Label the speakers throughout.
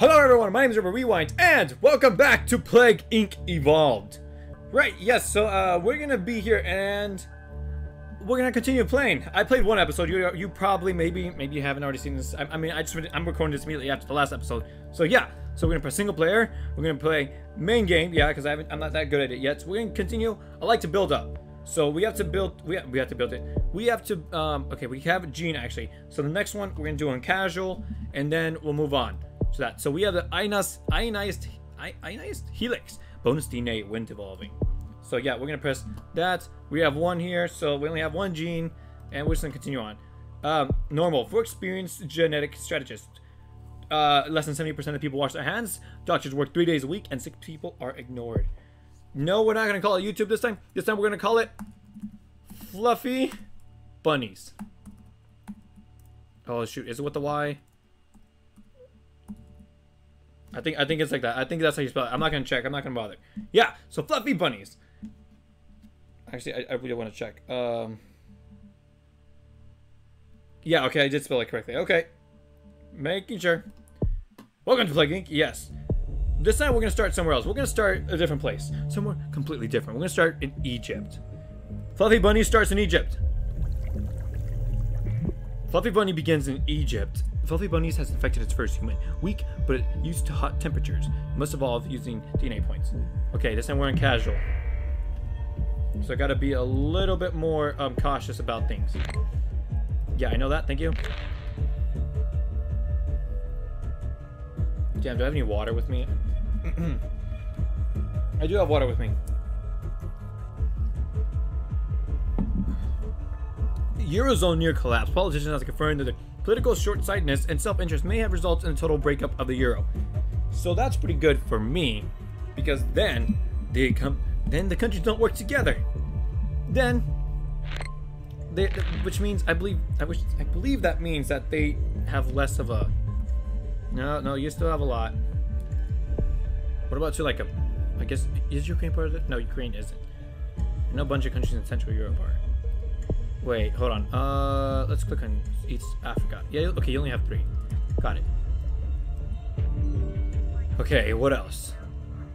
Speaker 1: Hello everyone, my name is Robert Rewind, and welcome back to Plague Inc. Evolved. Right, yes, so uh, we're gonna be here and we're gonna continue playing. I played one episode, you, you probably, maybe, maybe you haven't already seen this. I, I mean, I just, I'm recording this immediately after the last episode. So yeah, so we're gonna play single player, we're gonna play main game, yeah, because I'm not that good at it yet. So we're gonna continue. I like to build up. So we have to build, we have, we have to build it. We have to, um, okay, we have a Gene actually. So the next one, we're gonna do on casual, and then we'll move on to that. So we have the ionized, ionized, ionized helix bonus DNA when evolving. So yeah, we're gonna press that. We have one here, so we only have one gene, and we're just gonna continue on. Um, normal for experienced genetic strategists. Uh, less than 70% of people wash their hands. Doctors work three days a week, and sick people are ignored. No, we're not gonna call it YouTube this time. This time we're gonna call it Fluffy Bunnies. Oh shoot, is it with the Y? I think I think it's like that. I think that's how you spell it. I'm not gonna check. I'm not gonna bother. Yeah. So fluffy bunnies. Actually, I, I really want to check. Um. Yeah. Okay, I did spell it correctly. Okay. Making sure. Welcome to Inc. Yes. This time we're gonna start somewhere else. We're gonna start a different place. Somewhere completely different. We're gonna start in Egypt. Fluffy Bunny starts in Egypt. Fluffy Bunny begins in Egypt. Fluffy Bunnies has infected its first human. Weak, but used to hot temperatures. Must evolve using DNA points. Okay, this time we're in casual. So I gotta be a little bit more um, cautious about things. Yeah, I know that. Thank you. Damn, do I have any water with me? I do have water with me. Eurozone near collapse. Politicians have confirmed that the political short-sightedness and self-interest may have resulted in a total breakup of the euro. So that's pretty good for me, because then they come, then the countries don't work together. Then, they, which means I believe I wish I believe that means that they have less of a. No, no, you still have a lot. What about to like a? I guess is Ukraine part of it? No, Ukraine isn't. No bunch of countries in Central Europe are. Wait, hold on. Uh, let's click on East Africa. Yeah, okay, you only have three. Got it. Okay, what else?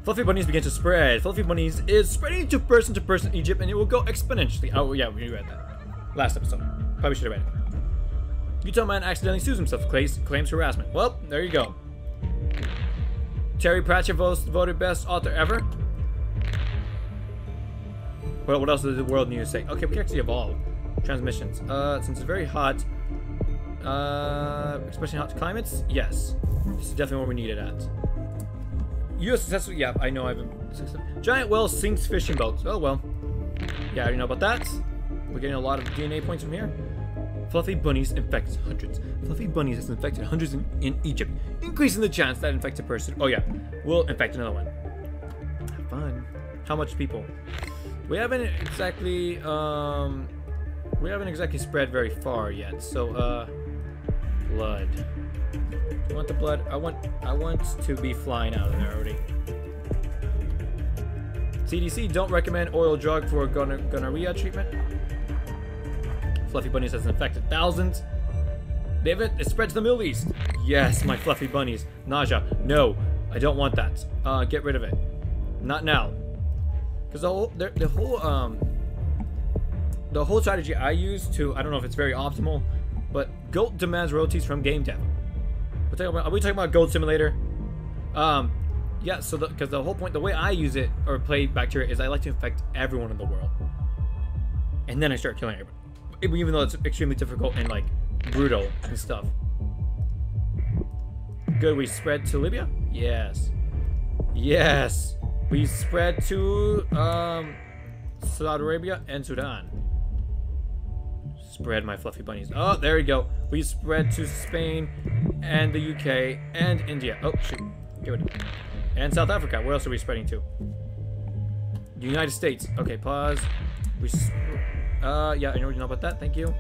Speaker 1: Fluffy bunnies begin to spread. Fluffy bunnies is spreading to person to person Egypt, and it will go exponentially. Oh yeah, we read that last episode. Probably should have read it. Utah man accidentally sues himself, claims, claims harassment. Well, there you go. Terry Pratchett votes, voted best author ever. Well, what else does the world need to say? Okay, we can actually evolve. Transmissions. Uh, since it's very hot, uh, especially hot climates, yes. This is definitely what we need it at. U.S. successful, yeah, I know I've been Giant whale sinks fishing boats. Oh, well. Yeah, I already know about that. We're getting a lot of DNA points from here. Fluffy bunnies infects hundreds. Fluffy bunnies has infected hundreds in, in Egypt, increasing the chance that infected person, oh yeah, we'll infect another one. Have fun. How much people? We haven't exactly, um, we haven't exactly spread very far yet. So, uh, blood. You want the blood? I want, I want to be flying out of there already. CDC don't recommend oil drug for gonorrhea treatment. Fluffy bunnies has infected thousands. David, it spread to the Middle East. Yes, my fluffy bunnies. Nausea. No, I don't want that. Uh, get rid of it. Not now. Because the whole, the, the whole, um, the whole strategy I use to, I don't know if it's very optimal, but Goat demands royalties from game dev. We're talking about, are we talking about Goat Simulator? Um, yeah, so because the, the, whole point, the way I use it or play bacteria is I like to infect everyone in the world, and then I start killing everyone, even though it's extremely difficult and like brutal and stuff. Good, we spread to Libya. Yes, yes, we spread to um, Saudi Arabia and Sudan. Spread my fluffy bunnies. Oh, there we go. We spread to Spain and the UK and India. Oh, shoot. Get rid of it. And South Africa. Where else are we spreading to? The United States. Okay, pause. We, uh, yeah, I already know about that. Thank you.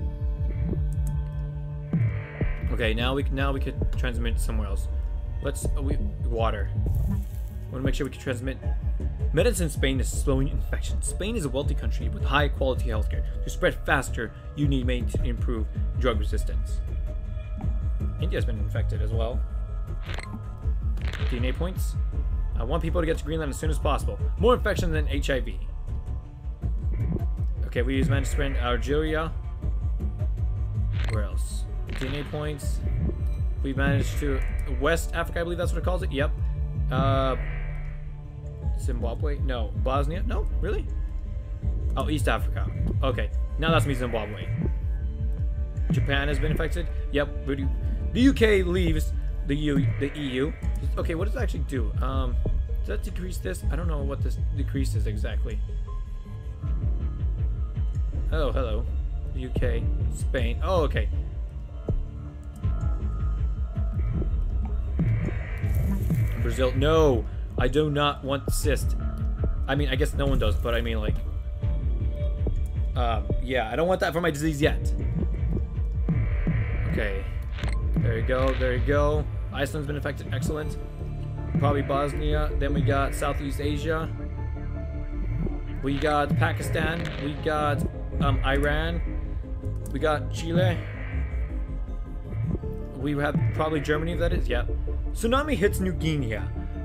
Speaker 1: Okay, now we now we could transmit somewhere else. Let's uh, we water. Want to make sure we can transmit Medicine in Spain is slowing infection. Spain is a wealthy country with high quality healthcare. To spread faster, you need to improve drug resistance. India's been infected as well. DNA points. I want people to get to Greenland as soon as possible. More infection than HIV. Okay, we use managed sprint Algeria. Where else? DNA points. We managed to West Africa, I believe that's what it calls it. Yep. Uh, Zimbabwe? No. Bosnia? No, really? Oh, East Africa. Okay, now that's me, Zimbabwe. Japan has been infected. Yep. The UK leaves the EU. The EU. Okay, what does it actually do? Um, does that decrease this? I don't know what this decreases exactly. Oh, hello. UK, Spain. Oh, okay. Brazil. No, I do not want cyst. I mean, I guess no one does, but I mean, like, um, yeah, I don't want that for my disease yet. Okay. There you go, there you go. Iceland's been affected, excellent. Probably Bosnia. Then we got Southeast Asia. We got Pakistan. We got um, Iran. We got Chile. We have probably Germany, that is, yeah. Tsunami hits New Guinea.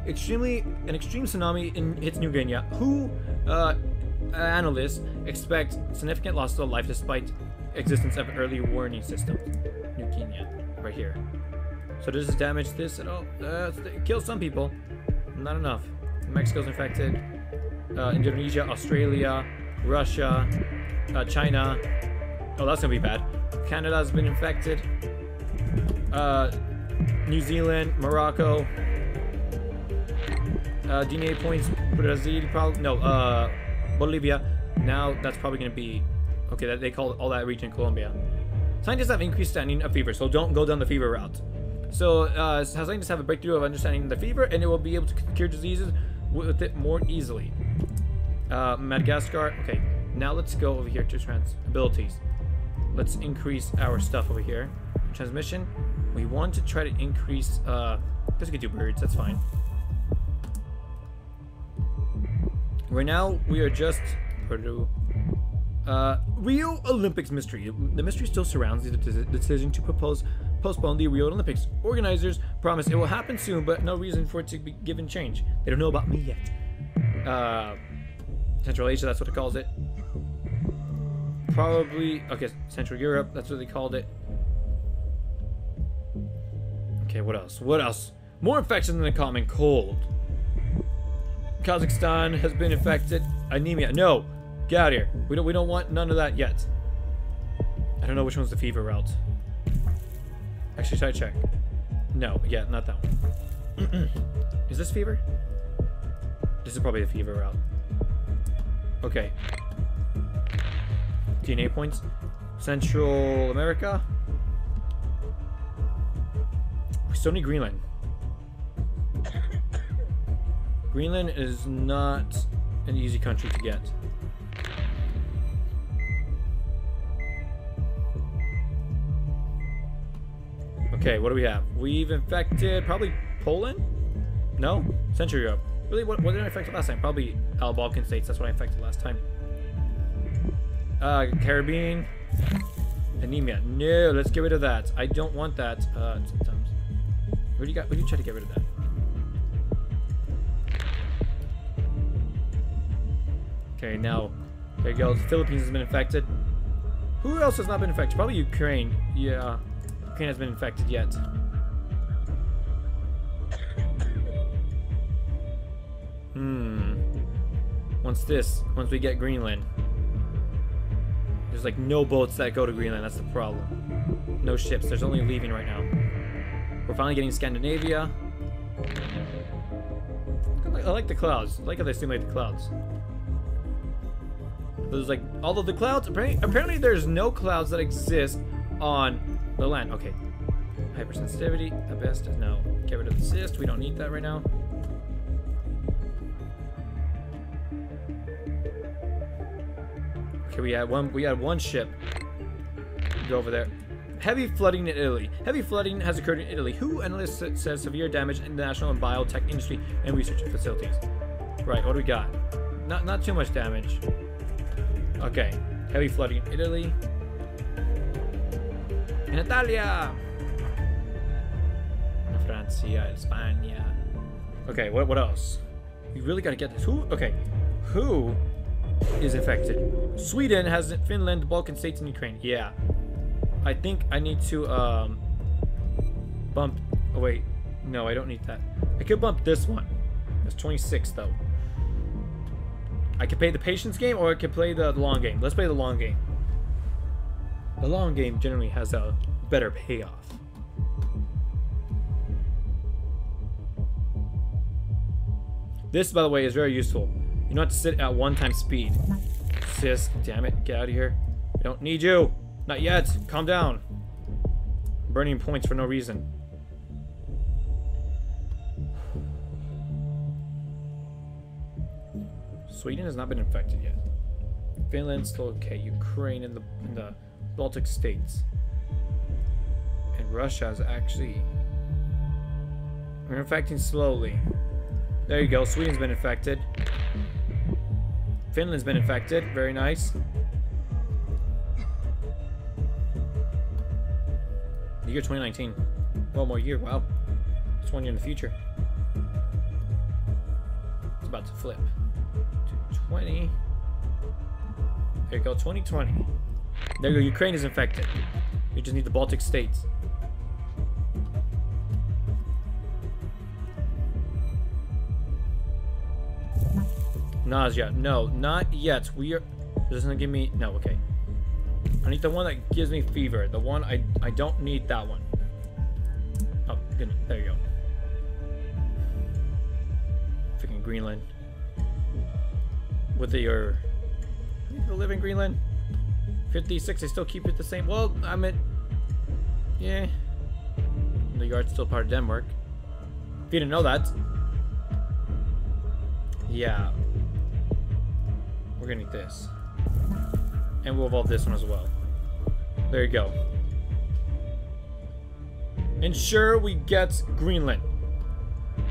Speaker 1: Extremely, an extreme tsunami in, hits New Guinea. Who, uh, analysts expect significant loss of life despite existence of early warning system. New Guinea, right here. So does this damage this at all? Uh, some people, not enough. Mexico's infected. Uh, Indonesia, Australia, Russia, uh, China. Oh, that's gonna be bad. Canada's been infected. Uh, New Zealand, Morocco. Uh, DNA points, Brazil, probably, no, uh, Bolivia. Now that's probably gonna be, okay, that, they call all that region Colombia. Scientists have increased standing of fever, so don't go down the fever route. So, uh, scientists have a breakthrough of understanding the fever, and it will be able to cure diseases with it more easily. Uh, Madagascar, okay, now let's go over here to trans abilities. Let's increase our stuff over here. Transmission, we want to try to increase, uh, guess we could do birds, that's fine. Right now, we are just, uh, Rio Olympics mystery. The mystery still surrounds the decision to propose postpone the Rio Olympics. Organizers promise it will happen soon, but no reason for it to be given change. They don't know about me yet. Uh, Central Asia, that's what it calls it. Probably, okay, Central Europe, that's what they called it. Okay, what else? What else? More infection than a common cold. Kazakhstan has been infected. Anemia. No, get out of here. We don't. We don't want none of that yet. I don't know which one's the fever route. Actually, should I check? No. Yeah, not that one. is this fever? This is probably the fever route. Okay. DNA points. Central America. We still need Greenland. Greenland is not an easy country to get. Okay, what do we have? We've infected probably Poland? No? Central Europe. Really, what, what did I infect last time? Probably all Balkan states. That's what I infected last time. Uh, Caribbean. Anemia. No, let's get rid of that. I don't want that. Uh, sometimes. Where do you got? What do you try to get rid of that? Okay, now, there you go. The Philippines has been infected. Who else has not been infected? Probably Ukraine. Yeah, Ukraine has been infected yet. Hmm. Once this, once we get Greenland. There's like no boats that go to Greenland, that's the problem. No ships, there's only leaving right now. We're finally getting Scandinavia. I like, the clouds. I like how they simulate the clouds. There's like, although the clouds, apparently, apparently there's no clouds that exist on the land. Okay. Hypersensitivity, at best, no. Get rid of the cyst, we don't need that right now. Okay, we had one, we had one ship go over there. Heavy flooding in Italy. Heavy flooding has occurred in Italy. Who analysts says severe damage in the national and biotech industry and research facilities. Right, what do we got? Not not too much damage. Okay. Heavy flooding in Italy. In Italia! In Francia, España. Okay, what what else? You really gotta get this. Who? Okay, who is affected? Sweden has Finland, Balkan states, and Ukraine. Yeah, I think I need to um bump. Oh wait, no, I don't need that. I could bump this one. That's 26 though. I could play the patience game or I could play the long game. Let's play the long game. The long game generally has a better payoff. This, by the way, is very useful. You don't have to sit at one time speed. Cyst, damn it, get out of here. I don't need you. Not yet. Calm down. burning points for no reason. Sweden has not been infected yet. Finland still okay. Ukraine and the, and the Baltic states. And Russia is actually... We're infecting slowly. There you go. Sweden's been infected. Finland's been infected. Very nice. The year 2019. One more year. Wow. It's one year in the future. It's about to flip. 20. There you go. 2020. There you go. Ukraine is infected. You just need the Baltic states. Nausea. No, not yet. We are... This doesn't give me... No, okay. I need the one that gives me fever. The one I... I don't need that one. Oh, goodness. There you go. Freaking Greenland. With your... People live in Greenland? 56, they still keep it the same. Well, I'm at... Yeah. The yard's still part of Denmark. If you didn't know that. Yeah. We're gonna need this. And we'll evolve this one as well. There you go. Ensure we get Greenland.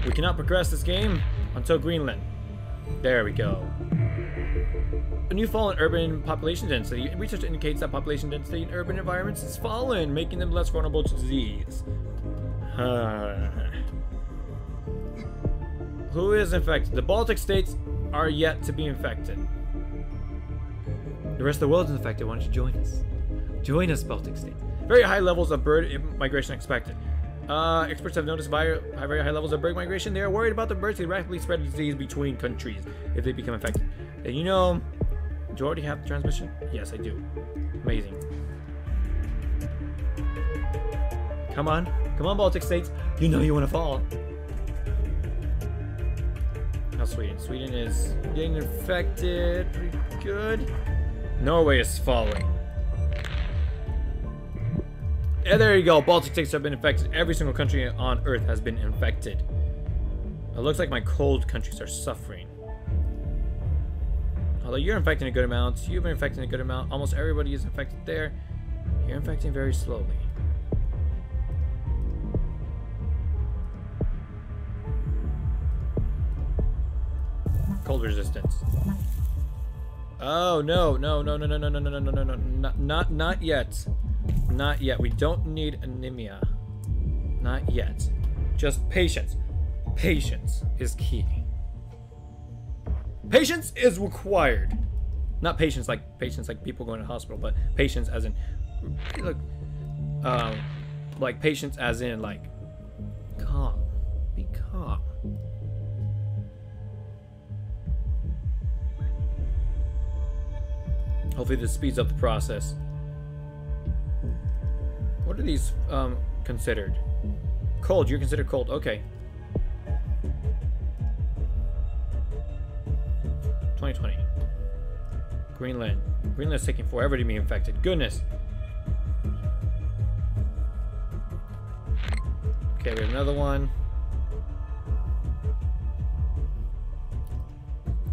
Speaker 1: We cannot progress this game until Greenland. There we go. A new fall in urban population density. Research indicates that population density in urban environments has fallen, making them less vulnerable to disease. Who is infected? The Baltic states are yet to be infected. The rest of the world is infected. Why don't you join us? Join us, Baltic states. Very high levels of bird migration expected. Uh, experts have noticed very, very high levels of bird migration. They are worried about the birds to rapidly spread disease between countries if they become infected. And you know, do you already have the transmission? Yes, I do. Amazing. Come on. Come on, Baltic states. You know you want to fall. Now Sweden. Sweden is getting infected. Pretty good. Norway is falling. And there you go. Baltic states have been infected. Every single country on Earth has been infected. It looks like my cold countries are suffering. Although you're infecting a good amount, you've been infecting a good amount. Almost everybody is infected there. You're infecting very slowly. Cold resistance. Oh no, no, no, no, no, no, no, no, no, no, no, no, not, not, not yet, not yet. We don't need anemia, not yet. Just patience. Patience is key. Patience is required. Not patience like patience like people going to hospital, but patience as in, look, um, like patience as in like, calm, be calm. Hopefully this speeds up the process. What are these um, considered? Cold, you're considered cold. Okay. 2020. Greenland. Greenland's taking forever to be infected. Goodness. Okay, we have another one.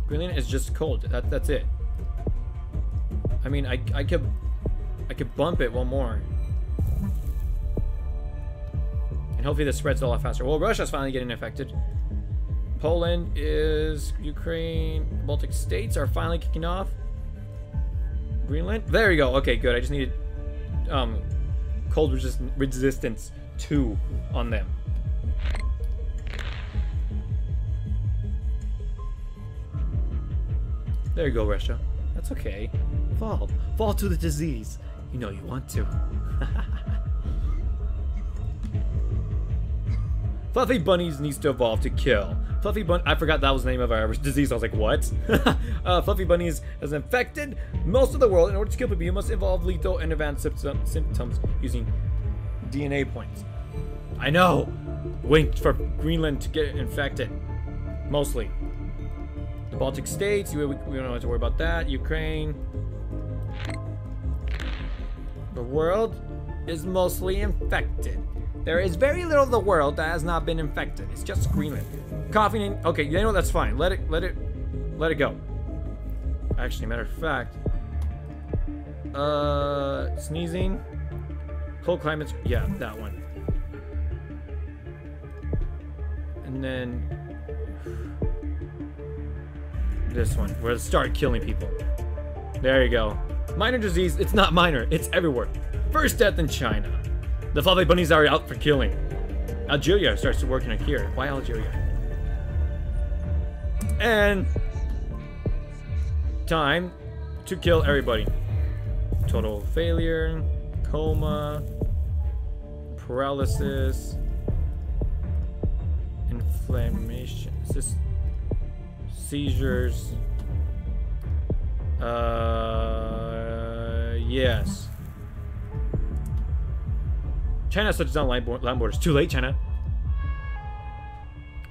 Speaker 1: Greenland is just cold. That, that's it. I mean, I, I could I could bump it one more. And hopefully this spreads a lot faster. Well, Russia's finally getting affected. Poland is Ukraine. Baltic states are finally kicking off. Greenland. There you go. Okay, good. I just needed um, cold resist resistance two on them. There you go, Russia. That's okay. Fall. Fall to the disease. You know you want to. Fluffy Bunnies needs to evolve to kill. Fluffy bun- I forgot that was the name of our disease. I was like, what? uh, Fluffy bunnies has infected most of the world. In order to kill people, you must evolve lethal and advanced symptoms using DNA points. I know. Wait for Greenland to get infected. Mostly. The Baltic states, we, we don't have to worry about that. Ukraine. The world is mostly infected. There is very little of the world that has not been infected. It's just Greenland. Coughing in. Okay, you know? That's fine. Let it. Let it. Let it go. Actually, matter of fact. Uh, sneezing. Cold climates. Yeah, that one. And then this one, where it start killing people. There you go. Minor disease, it's not minor, it's everywhere. First death in China. The fluffy bunnies are out for killing. Algeria starts to work in a cure. Why Algeria? And time to kill everybody. Total failure, coma, paralysis, inflammation. Seizures? Uh, yes. China shuts down land borders. Too late, China.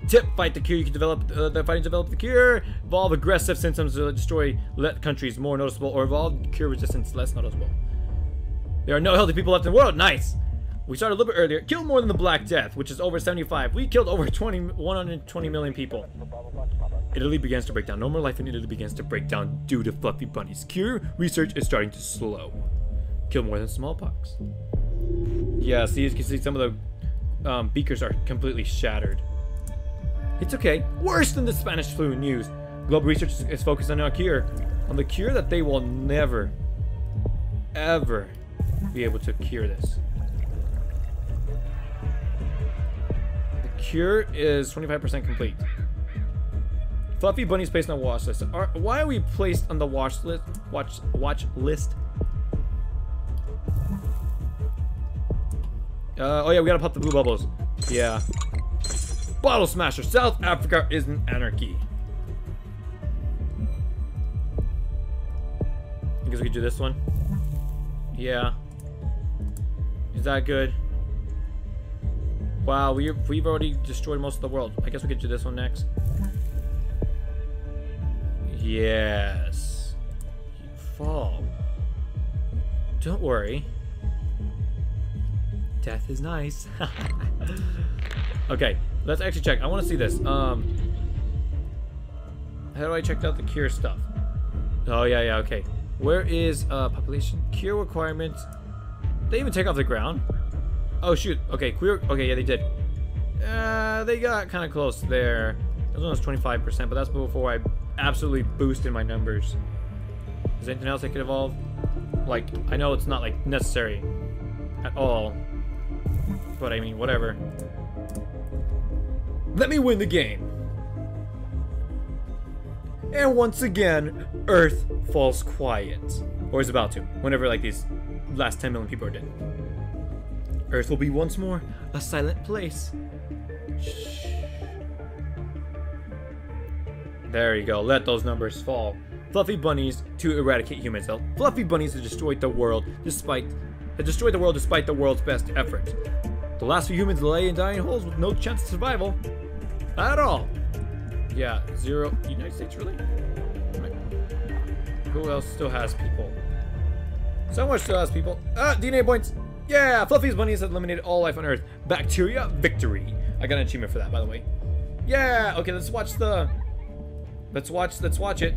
Speaker 1: Tip, fight the cure. You can develop uh, the fighting develop the cure. Evolve aggressive symptoms to destroy let countries more noticeable, or evolve cure resistance less noticeable. There are no healthy people left in the world. Nice. We started a little bit earlier. Kill more than the Black Death, which is over 75. We killed over 20, 120 million people. Italy begins to break down. Normal life in Italy begins to break down due to fluffy bunnies. Cure research is starting to slow. Kill more than smallpox. Yeah, see, you can see some of the um, beakers are completely shattered. It's okay. Worse than the Spanish flu news. Global research is focused on a cure. On the cure that they will never, ever be able to cure this. The cure is 25% complete. Fluffy Bunny's placed on the watch list. Are, why are we placed on the watch list? Watch watch list. Uh, oh yeah, we gotta pop the blue bubbles. Yeah. Bottle Smasher. South Africa is an anarchy. I guess we could do this one. Yeah. Is that good? Wow, we, we've already destroyed most of the world. I guess we could do this one next. Yes. You fall. Don't worry. Death is nice. okay, let's actually check. I want to see this. Um, how do I check out the cure stuff? Oh, yeah, yeah, okay. Where is uh, population cure requirements? They even take off the ground? Oh, shoot. Okay, queer. Okay, yeah, they did. Uh, they got kind of close there. One was 25%, but that's before I absolutely boosted my numbers. Is anything else I could evolve? Like, I know it's not, like, necessary at all. But, I mean, whatever. Let me win the game! And once again, Earth falls quiet. Or is about to, whenever, like, these last 10 million people are dead. Earth will be once more a silent place. Shh. There you go. Let those numbers fall. Fluffy bunnies to eradicate humans. Fluffy bunnies have destroyed the world despite uh, have destroyed the world despite the world's best efforts. The last few humans lay in dying holes with no chance of survival at all. Yeah, zero. United States really? Who else still has people? Someone still has people. Ah, DNA points. Yeah, Fluffy's bunnies have eliminated all life on Earth. Bacteria victory. I got an achievement for that, by the way. Yeah. Okay, let's watch the Let's watch. Let's watch it.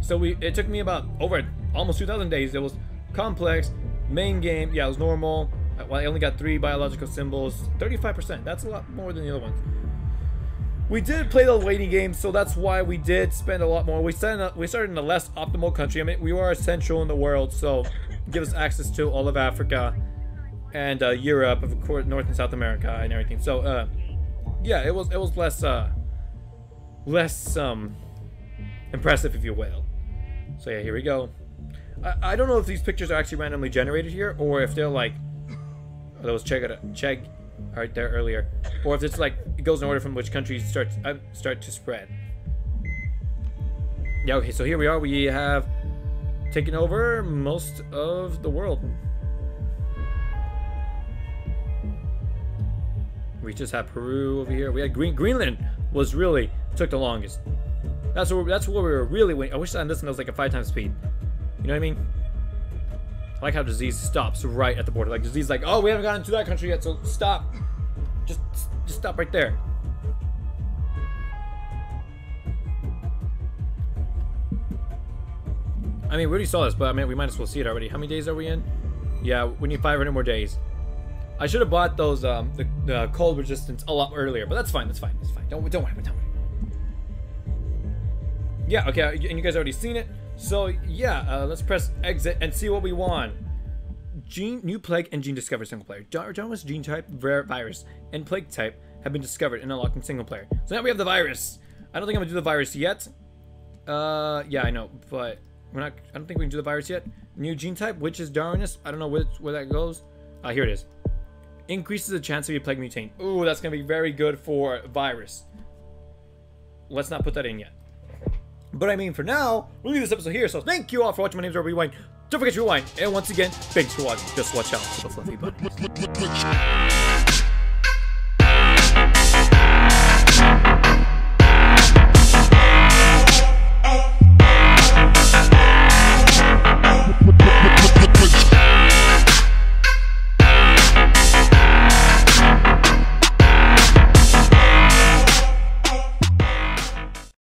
Speaker 1: So we. It took me about over almost 2,000 days. It was complex, main game. Yeah, it was normal. Well, I only got three biological symbols. 35%. That's a lot more than the other ones. We did play the waiting game, so that's why we did spend a lot more. We started, we started in a less optimal country. I mean, we are essential in the world, so give us access to all of Africa and uh, Europe, of course, North and South America, and everything. So, uh, yeah, it was it was less uh, less um impressive, if you will. So yeah, here we go. I, I don't know if these pictures are actually randomly generated here, or if they're like, was check it, check, right there earlier, or if it's like it goes in order from which countries start uh, start to spread. Yeah, okay, so here we are. We have taken over most of the world. We just have Peru over here. We had Green Greenland was really took the longest. That's what that's what we were really. I wish on this one was like a five times speed. You know what I mean? I like how disease stops right at the border. Like disease, like, oh, we haven't gotten to that country yet, so stop. Just, just stop right there. I mean, we already saw this, but I mean, we might as well see it already. How many days are we in? Yeah, we need 500 more days. I should have bought those um the, the cold resistance a lot earlier, but that's fine. That's fine. That's fine. Don't don't worry. Don't worry. Yeah. Okay. And you guys already seen it. So yeah, uh, let's press exit and see what we want. Gene, new plague and gene discovered single player. Darwin's gene type, virus, and plague type have been discovered and unlocked in single player. So now we have the virus. I don't think I'm gonna do the virus yet. Uh, yeah, I know, but we're not. I don't think we can do the virus yet. New gene type, which is Darwinist. I don't know where, where that goes. Uh, here it is. Increases the chance of a plague mutate. Ooh, that's gonna be very good for virus. Let's not put that in yet. But I mean, for now, we'll leave this episode here. So thank you all for watching. My name is Rewind. Don't forget to rewind. And once again, thanks for watching. Just watch out for the fluffy bunnies.